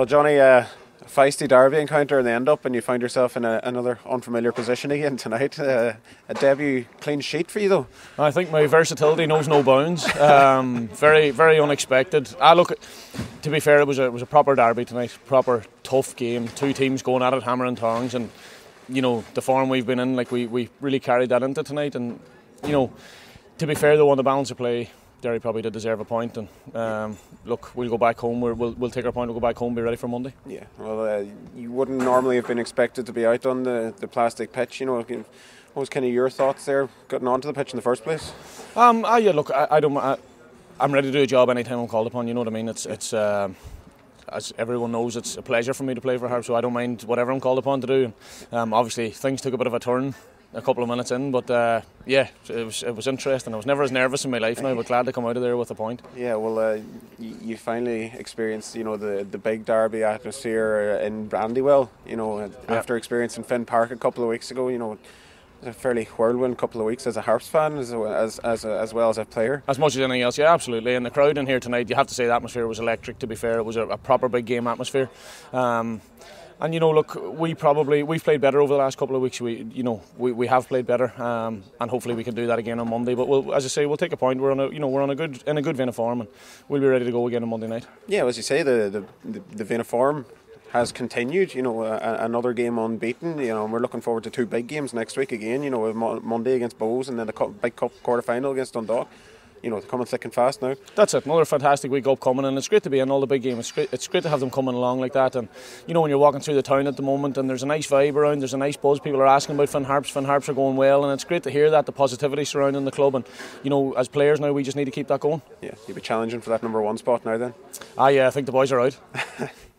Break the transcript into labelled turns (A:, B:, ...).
A: Well, Johnny, uh, a feisty derby encounter and they end up and you find yourself in a, another unfamiliar position again tonight. Uh, a debut clean sheet for you though.
B: I think my versatility knows no bounds. Um, very, very unexpected. I look, to be fair, it was a it was a proper derby tonight, proper tough game. Two teams going at it, hammer and tongs, and you know the form we've been in, like we, we really carried that into tonight. And you know, to be fair, though, on the balance of play, Derry probably did deserve a point. and um, look, we'll go back home. we will we'll take our point. We'll go back home, be ready for Monday.
A: Yeah, well, uh, you wouldn't normally have been expected to be out on the, the plastic pitch. You know, what was kind of your thoughts there, getting onto the pitch in the first place?
B: Um, ah, yeah, look, I, I don't. I, am ready to do a job anytime I'm called upon. You know what I mean? It's it's. Um, as everyone knows, it's a pleasure for me to play for Harp, so I don't mind whatever I'm called upon to do. Um, obviously, things took a bit of a turn a couple of minutes in. But uh, yeah, it was it was interesting. I was never as nervous in my life now, but glad to come out of there with a point.
A: Yeah, well, uh, you, finally experienced you know the the big derby atmosphere in Brandywell. You know, yeah. after experiencing Finn Park a couple of weeks ago, you know. A fairly whirlwind couple of weeks as a Harps fan, as as as, a, as well as a player.
B: As much as anything else, yeah, absolutely. And the crowd in here tonight, you have to say the atmosphere was electric. To be fair, it was a, a proper big game atmosphere. Um, and you know, look, we probably we've played better over the last couple of weeks. We, you know, we, we have played better, um, and hopefully we can do that again on Monday. But we'll, as I say, we'll take a point. We're on a, you know, we're on a good in a good vein of form, and we'll be ready to go again on Monday night.
A: Yeah, as you say, the the, the vein of form has continued. You know, another game unbeaten. You know, and we're looking forward to two big games next week again. You know, Monday against Bohs, and then the big cup quarter final against Dundalk you know, coming thick and fast now.
B: That's it. Another fantastic week upcoming, and it's great to be in all the big games. It's great, it's great to have them coming along like that. And you know, when you're walking through the town at the moment, and there's a nice vibe around, there's a nice buzz. People are asking about Finn Harps. Finn Harps are going well, and it's great to hear that the positivity surrounding the club. And you know, as players now, we just need to keep that going.
A: Yeah, you'll be challenging for that number one spot now then.
B: Ah, yeah, I think the boys are out.